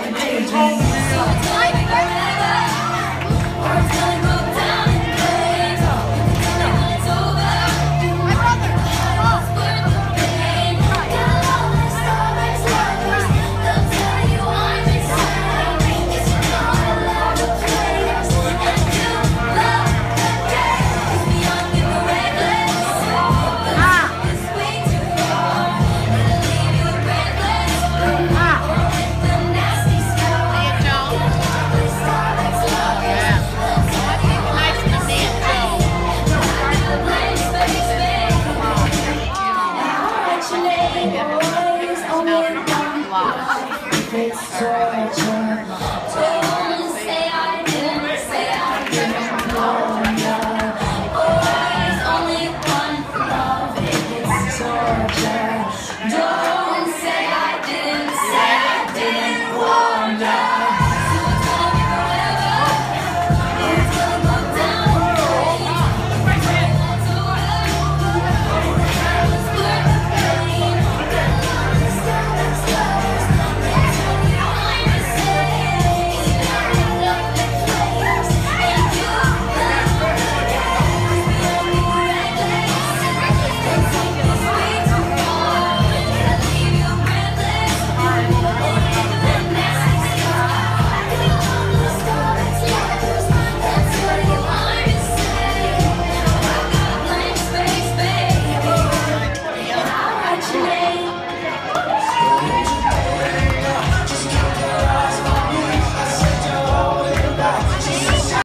Home real. It's. Don't say I didn't, say I didn't. Always only one love, torture. Don't